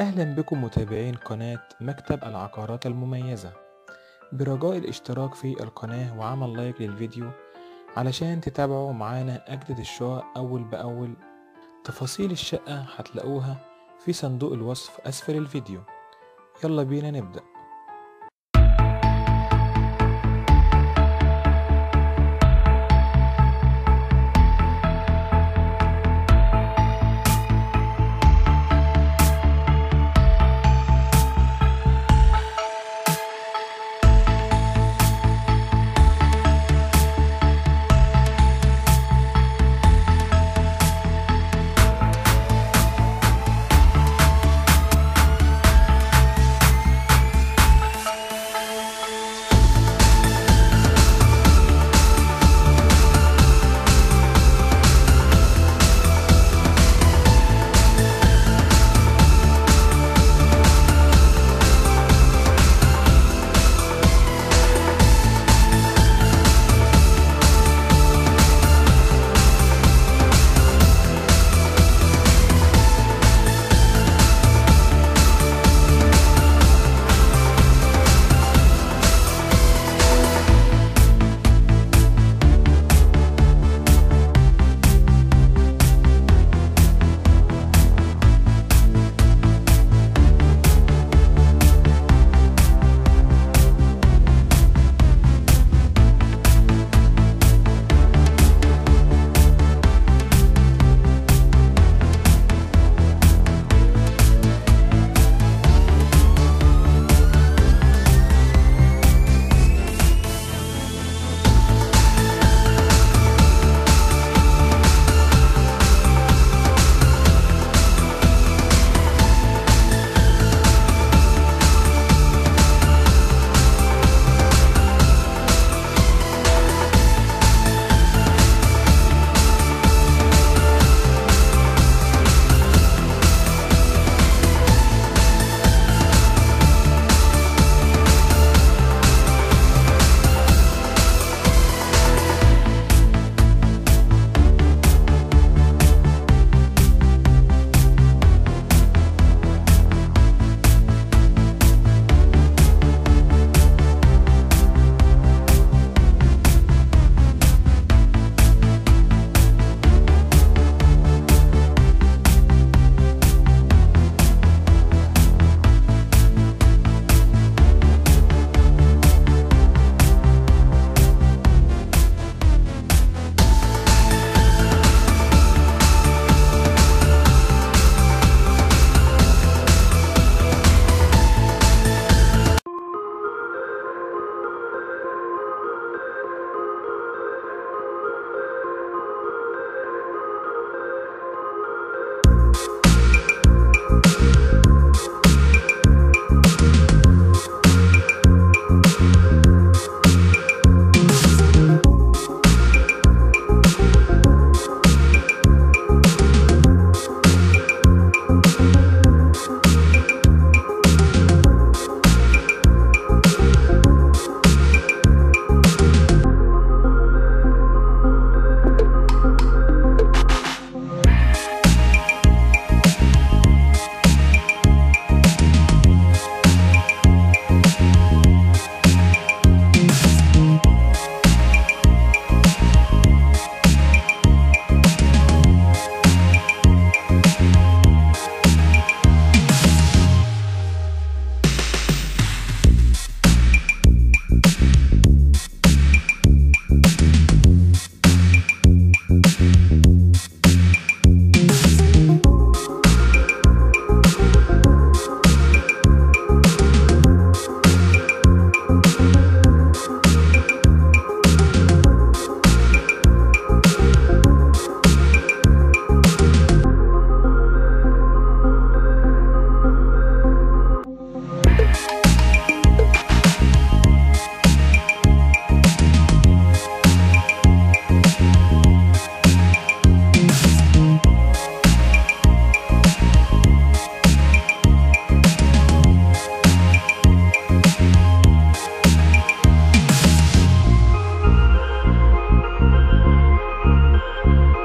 أهلا بكم متابعين قناة مكتب العقارات المميزة. برجاء الاشتراك في القناة وعمل لايك للفيديو علشان تتابعوا معانا أجدد الشقق أول بأول. تفاصيل الشقة هتلاقوها في صندوق الوصف أسفل الفيديو. يلا بينا نبدأ.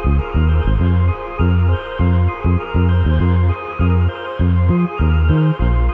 Thank you.